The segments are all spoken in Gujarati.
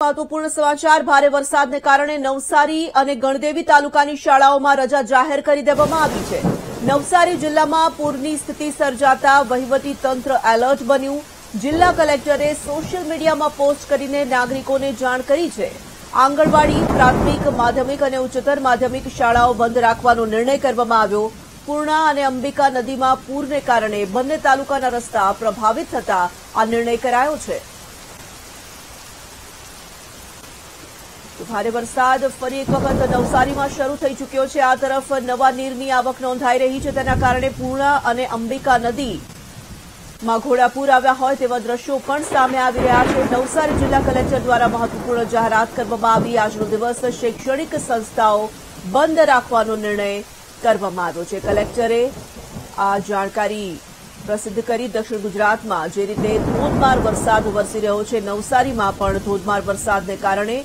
મહત્વપૂર્ણ સમાચાર. ભારે વરસાદને કારણે નવસારી અને ગણદેવી તાલુકાની શાળાઓમાં રજા જાહેર કરી દેવામાં આવી છે. નવસારી જિલ્લામાં પૂરની સ્થિતિ સર્જાતા વહીવટી તંત્ર એલર્ટ બન્યું. જિલ્લા કલેક્ટરે સોશિયલ મીડિયામાં પોસ્ટ કરીને નાગરિકોને જાણ કરી છે. આંગણવાડી, પ્રાથમિક, માધ્યમિક અને ઉચ્ચતર માધ્યમિક શાળાઓ બંધ રાખવાનો નિર્ણય કરવામાં આવ્યો. પૂર્ણા અને અંબિકા નદીમાં પૂરને કારણે બંને તાલુકાના રસ્તા પ્રભાવિત થતા આ નિર્ણય કરાયો છે. ભારે વરસાદ ફરી એક વખત નવસારીમાં શરૂ થઈ ચૂક્યો છે. આ તરફ નવા નીરની આવક નોંધાઈ રહી છે. તેના કારણે પૂર્ણા અને અંબિકા નદી ઘોડાપૂર આવ્યા હોય તેવા દ્રશ્યો પણ સામે આવી રહ્યા છે. નવસારી જિલ્લા કલેક્ટર દ્વારા મહત્વપૂર્ણ જાહેરાત કરવામાં આવી. આજનો દિવસ શૈક્ષણિક સંસ્થાઓ બંધ રાખવાનો નિર્ણય કરવામાં આવ્યો છે. કલેક્ટરે આ જાણકારી પ્રસિદ્ધ કરી દક્ષિણ ગુજરાતમાં જે રીતે ધોધમાર વરસાદ વરસી રહ્યો છે. નવસારીમાં પણ ધોધમાર વરસાદને કારણે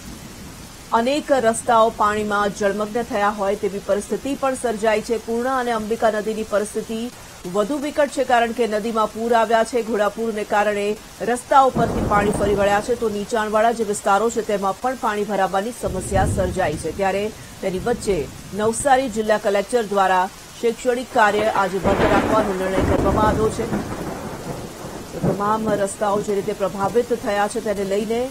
અનેક રસ્તાઓ પાણીમાં જળમગ્ન થયા હોય તેવી પરિસ્થિતિ પણ સર્જાઈ છે. પૂર્ણા અને અંબિકા નદીની પરિસ્થિતિ વધુ વિકટ છે કારણ કે નદીમાં પૂર આવ્યા છે. ઘોડાપૂરને કારણે રસ્તાઓ પરથી પાણી ફરી વળ્યા છે. તો નીચાણવાળા જે વિસ્તારો છે તેમાં પણ પાણી ભરાવાની સમસ્યા સર્જાઈ છે. ત્યારે તેની વચ્ચે નવસારી જિલ્લા કલેક્ટર દ્વારા શૈક્ષણિક કાર્ય આજે બંધ રાખવાનો નિર્ણય કરવામાં આવ્યો છે. તમામ રસ્તાઓ જે રીતે પ્રભાવિત થયા છે તેને લઈને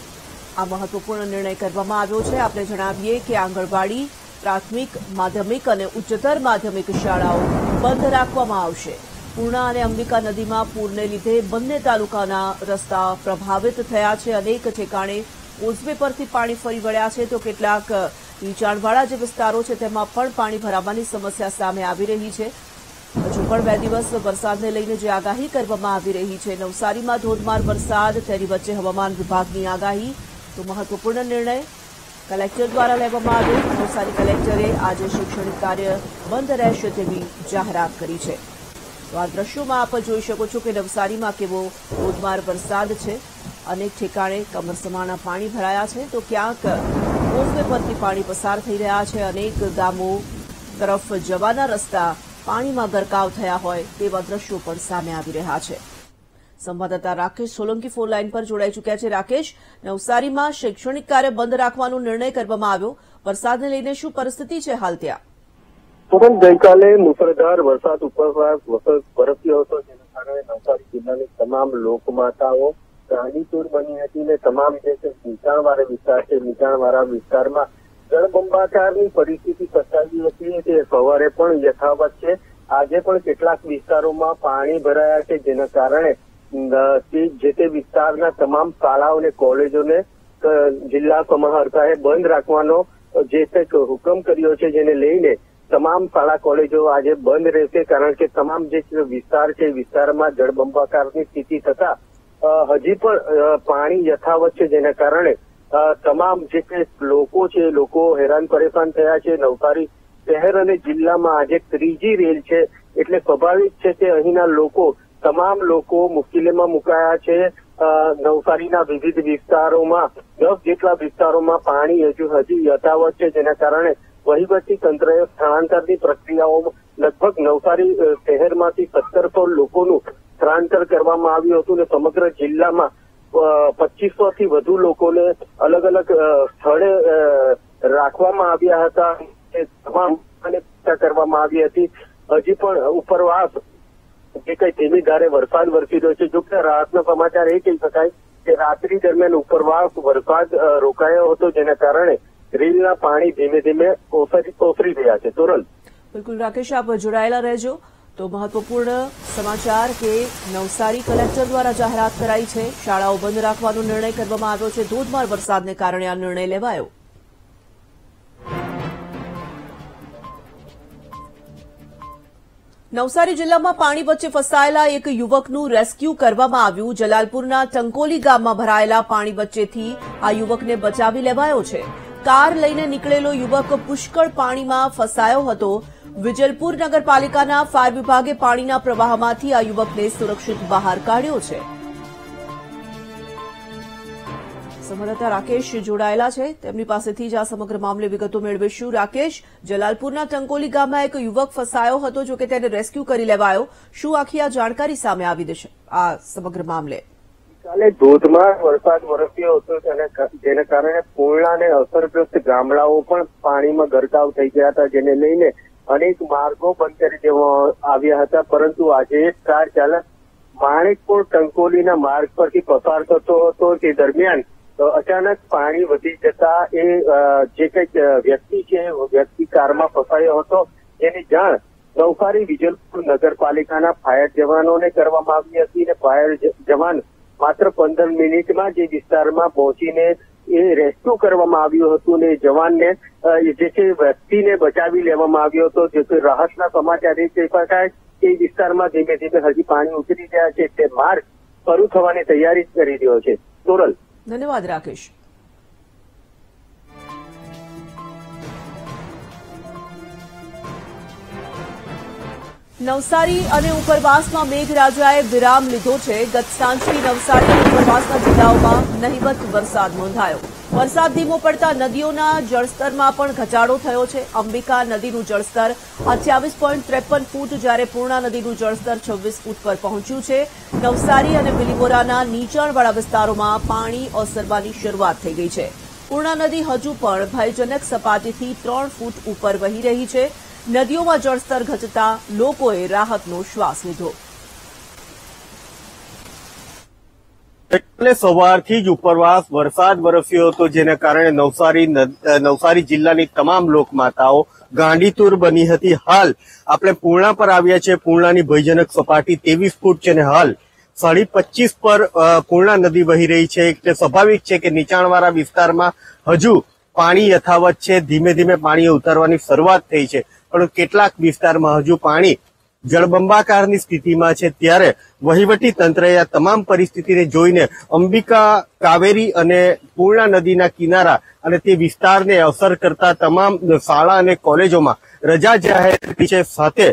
આ મહત્વપૂર્ણ નિર્ણય કરવામાં આવ્યો છે. આપણે જણાવીએ કે આંગણવાડી, પ્રાથમિક, માધ્યમિક અને ઉચ્ચતર માધ્યમિક શાળાઓ બંધ રાખવામાં આવશે. પૂર્ણા અને અંબિકા નદીમાં પૂરને લીધે બંને તાલુકાના રસ્તા પ્રભાવિત થયા છે. અનેક ઠેકાણે કોઝવે પરથી પાણી ફરી વળ્યા છે. તો કેટલાક નીચાણવાળા જે વિસ્તારો છે, તેમાં પણ પાણી ભરાવાની સમસ્યા સામે આવી રહી છે. હજુ પણ બે દિવસ વરસાદને લઈને જે આગાહી કરવામાં આવી રહી છે, નવસારીમાં ધોધમાર વરસાદ, તેની વચ્ચે હવામાન વિભાગની આગાહી તો મહત્વપૂર્ણ નિર્ણય કલેક્ટર દ્વારા લેવામાં આવ્યો. નવસારી કલેક્ટરે આજે શૈક્ષણિક કાર્ય બંધ રહેશે તેવી જાહેરાત કરી છે. તો આ દ્રશ્યોમાં આપ જોઈ શકો છો કે નવસારીમાં કેવો ધોધમાર વરસાદ છે. અનેક ઠેકાણે કમરસમાના પાણી ભરાયા છે. તો ક્યાંક કોઝવે પરથી પાણી પસાર થઈ રહ્યા છે. અનેક ગામો તરફ જવાના રસ્તા પાણીમાં ગરકાવ થયા હોય તેવા દ્રશ્યો પણ સામે આવી રહ્યા છે. સંવાદદાતા રાકેશ સોલંકી ફોન લાઇન પર જોડાઈ ચૂક્યા છે. રાકેશ, નવસારીમાં શૈક્ષણિક કાર્ય બંધ રાખવાનો નિર્ણય કરવામાં આવ્યો. વરસાદને લઈને શું પરિસ્થિતિ છે હાલ ત્યાં? તુરંત ગઈકાલે મુસળધાર વરસાદ ઉપરવાસ વરસ્યો હતો. જેના કારણે નવસારી જિલ્લાની તમામ લોકમાતાઓ રાણીતુર બની હતી અને તમામ જે છે નીચાણવાળા વિસ્તાર છે, નીચાણવાળા વિસ્તારમાં જળબંબાકારની પરિસ્થિતિ સર્જાવી હતી તે સવારે પણ યથાવત છે. આજે પણ કેટલાક વિસ્તારોમાં પાણી ભરાયા છે, જેના કારણે જે તે વિસ્તારના તમામ શાળાઓ અને કોલેજોને જિલ્લા સમાહર્તાએ બંધ રાખવાનો જે તે હુકમ કર્યો છે જેને લઈને તમામ શાળા કોલેજો આજે બંધ રહેશે. કારણ કે તમામ જે વિસ્તાર છે વિસ્તારમાં જળબંબાકારની સ્થિતિ થતા હજી પણ પાણી યથાવત છે. જેના કારણે તમામ જે તે લોકો છે લોકો હેરાન પરેશાન થયા છે. નવસારી શહેર અને જિલ્લામાં આજે ત્રીજી રેલ છે. એટલે સ્વાભાવિક છે કે અહીંના લોકો તમામ લોકો મુશ્કેલીમાં મુકાયા છે. નવસારીના વિવિધ વિસ્તારોમાં, દસ જેટલા વિસ્તારોમાં પાણી હજુ હજી યથાવત છે. જેના કારણે વહીવટી તંત્રએ સ્થળાંતરની પ્રક્રિયાઓ લગભગ નવસારી શહેરમાંથી સત્તરસો લોકોનું સ્થળાંતર કરવામાં આવ્યું હતું અને સમગ્ર જિલ્લામાં પચીસો થી વધુ લોકોને અલગ અલગ સ્થળે રાખવામાં આવ્યા હતા. તમામ કરવામાં આવી હતી. હજી પણ ઉપરવાસ જે કઈ ધીમી ધારે વરસાદ વરસી રહ્યો છે, જો કે રાહતનો સમાચાર એ કહી શકાય કે રાત્રિ દરમિયાન ઉપરવાસ, વરસાદ રોકાયો હતો, જેના કારણે રેલના પાણી ધીમે ધીમે ઓસરી રહ્યા છે. તુરંત બિલકુલ, રાકેશ, આપ જોડાયેલા રહેજો. તો મહત્વપૂર્ણ સમાચાર કે નવસારી કલેક્ટર દ્વારા જાહેરાત કરાઈ છે. શાળાઓ બંધ રાખવાનો નિર્ણય કરવામાં આવ્યો છે. ધોધમાર વરસાદને કારણે આ નિર્ણય લેવાયો. નવસારી જિલ્લામાં પાણી વચ્ચે ફસાયેલા એક યુવકનું રેસ્ક્યુ કરવામાં આવ્યું. જલાલપુરના ટંકોલી ગામમાં ભરાયેલા પાણી વચ્ચેથી આ યુવકને બચાવી લેવાયો છે. કાર લઈને નીકળેલો યુવક પુષ્કળ પાણીમાં ફસાયો હતો. વિજલપુર નગરપાલિકાના ફાયર વિભાગે પાણીના પ્રવાહમાંથી આ યુવકને સુરક્ષિત બહાર કાઢ્યો છે. સંવાદદાતા રાકેશ જોડાયેલા છે. તેમની પાસેથી જ આ સમગ્ર મામલે વિગતો મેળવીશું. રાકેશ, જલાલપુરના ટંકોલી ગામમાં એક યુવક ફસાયો હતો, જોકે તેને રેસ્ક્યુ કરી લેવાયો. શું આખી આ જાણકારી સામે આવી દેશે? આ સમગ્ર મામલે. કાલે ધોધમાર વરસાદ વરસ્યો હતો, જેને કારણે પૂર્ણાને અસરગ્રસ્ત ગામડાઓ પણ પાણીમાં ગરકાવ થઈ ગયા હતા, જેને લઈને અનેક માર્ગો બંધ કરી દેવામાં આવ્યા હતા. પરંતુ આજે કાર ચાલક માણેકપુર ટંકોલીના માર્ગ પરથી પસાર થતો હતો. તે દરમિયાન અ, અચાનક પાણી વધી જતા એ જે કંઈક વ્યક્તિ છે વ્યક્તિ કારમાં ફસાયો હતો એની જાણ નવસારી વિજલપુર નગરપાલિકાના ફાયર જવાનોને કરવામાં આવી હતી અને ફાયર જવાન માત્ર પંદર મિનિટમાં જે વિસ્તારમાં પહોંચીને એ રેસ્ક્યુ કરવામાં આવ્યું હતું ને જવાનને જે છે વ્યક્તિને બચાવી લેવામાં આવ્યો હતો. જે રાહતના સમાચાર એ કહી શકાય કે વિસ્તારમાં ધીમે ધીમે હજી પાણી ઉતરી ગયા છે. તે માર્ગ શરૂ થવાની તૈયારી કરી રહ્યો છે. સોરલ ધન્યવાદ, રાકેશ. નવસારી અને ઉપરવાસમાં મેઘરાજાએ વિરામ લીધો છે. ગત સાંજથી નવસારી અને ઉપરવાસના જિલ્લાઓમાં નહિવત વરસાદ નોંધાયો. વરસાદ ધીમો પડતા નદીઓના જળસ્તરમાં પણ ઘટાડો થયો છે. અંબિકા નદીનું જળસ્તર અઠ્યાવીસ પોઈન્ટ ત્રેપન ફૂટ જ્યારે પૂર્ણા નદીનું જળસ્તર છવ્વીસ ફૂટ પર પહોંચ્યું છે. નવસારી અને બિલીમોરાના નીચાણવાળા વિસ્તારોમાં પાણી ઓસરવાની શરૂઆત થઈ ગઈ છે. પૂર્ણા નદી હજુ પણ ભયજનક સપાટીથી ત્રણ ફૂટ ઉપર વહી રહી છે. નદીઓમાં જળસ્તર ઘટતા લોકોએ રાહતનો શ્વાસ લીધો. એટલે સવારથી જ ઉપરવાસ, વરસાદ વરસ્યો હતો, જેના કારણે નવસારી નવસારી જિલ્લાની તમામ લોકમાતાઓ ગાંડીતુર બની હતી. હાલ આપણે પૂર્ણા પર આવ્યા છે પૂર્ણાની ભયજનક સપાટી ત્રેવીસ ફૂટ છે અને હાલ સાડી પચીસ પર પૂર્ણા નદી વહી રહી છે. એટલે સ્વાભાવિક છે કે નીચાણવાળા વિસ્તારમાં હજુ પાણી યથાવત છે. ધીમે ધીમે પાણી ઉતારવાની શરૂઆત થઈ છે. પણ કેટલાક વિસ્તારમાં હજુ પાણી જળબંબાકારની સ્થિતિમાં છે ત્યારે વહીવટી તંત્રએ આ તમામ પરિસ્થિતિને જોઈને અંબિકા કાવેરી અને પૂર્ણા નદીના કિનારા અને તે વિસ્તારને અસર કરતા તમામ શાળા અને કોલેજોમાં રજા જાહેર કરી છે. સાથે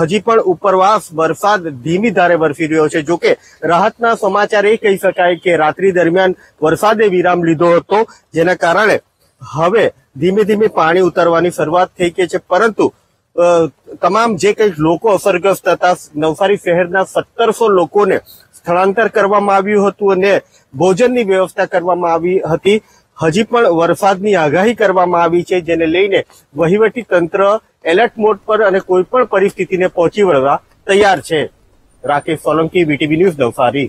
હજી પણ ઉપરવાસ વરસાદ ધીમી ધારે વરસી રહ્યો છે. જોકે રાહતના સમાચાર એ કહી શકાય કે રાત્રિ દરમિયાન વરસાદે વિરામ લીધો હતો, જેના કારણે હવે ધીમે ધીમે પાણી ઉતરવાની શરૂઆત થઈ ગઈ છે. પરંતુ તમામ જે કંઈક લોકો અસરગ્રસ્ત હતા, નવસારી શહેરના સત્તરસો લોકોને સ્થળાંતર કરવામાં આવ્યું હતું અને ભોજનની વ્યવસ્થા કરવામાં આવી હતી. હજી પણ વરસાદની આગાહી કરવામાં આવી છે, જેને લઈને વહીવટી તંત્ર એલર્ટ મોડ પર અને કોઈ પણ પરિસ્થિતિને પહોંચી વળવા તૈયાર છે. Rakesh Solanki, VTV news Navsari.